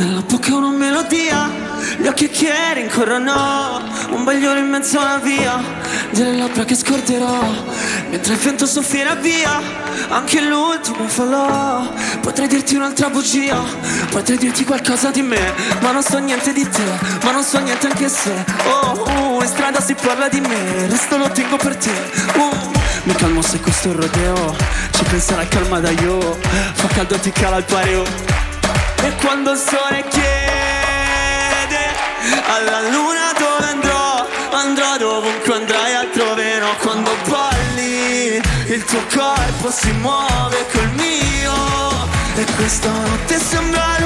Nella bocca una melodia. Gli occhi che rincorrono Un bagliore in mezzo alla via. Delle labbra che scorderò Mentre il vento soffierà via. Anche l'ultimo falò. Potrei dirti un'altra bugia. Potrei dirti qualcosa di me Ma non so niente di te Ma non so niente anche se. Oh, uh, in strada si parla di me Resto lo tengo per te. Uh. Mi calmo se questo il rodeo Ci penserai calma da io. Fa caldo ti cala il pareo Quando il sole chiede Alla luna dove andrò Andrò dovunque andrai altrove No quando balli Il tuo corpo si muove col mio. E questa notte sembra